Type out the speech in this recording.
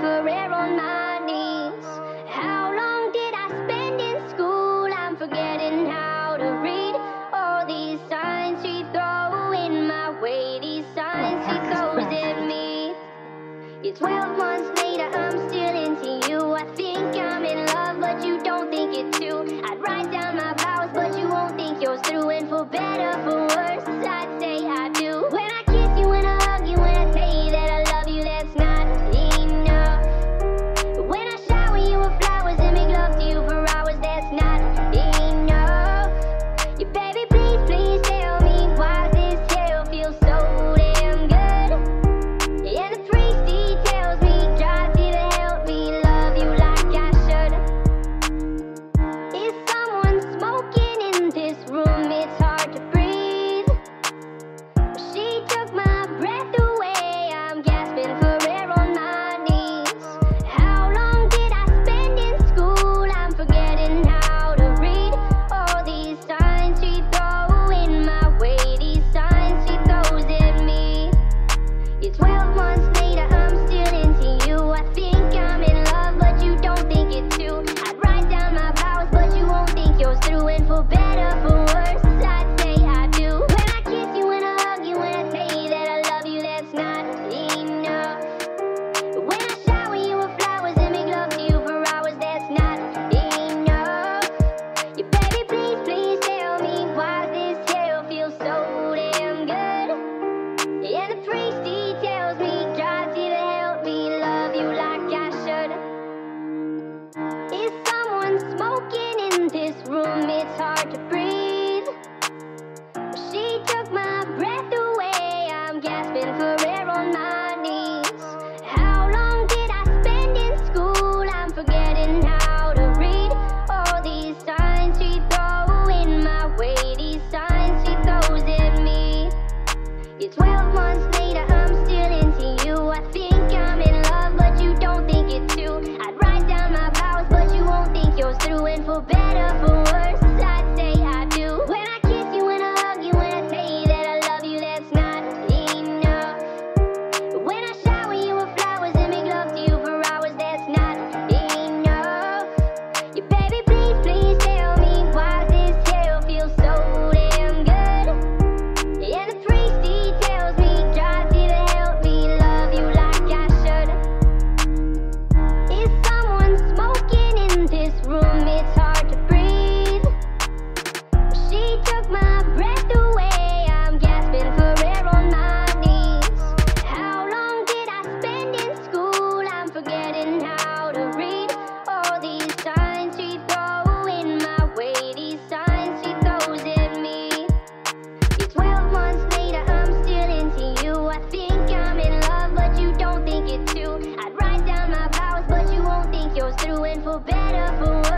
prayer on my knees. How long did I spend in school? I'm forgetting how to read all these signs she throw in my way. These signs she throws at me. You're 12 months later, I'm still into you. I think I'm in love, but you don't think it too. I'd write down my vows, but you won't think yours through. And for better, for gasping for air on my knees. How long did I spend in school? I'm forgetting how to read all these signs she throwing my way. These signs she throws at me. It's 12 months later, I'm still into you. I think I'm in love, but you don't think it too. I'd write down my vows, but you won't think yours through. And for better, for doing for better, for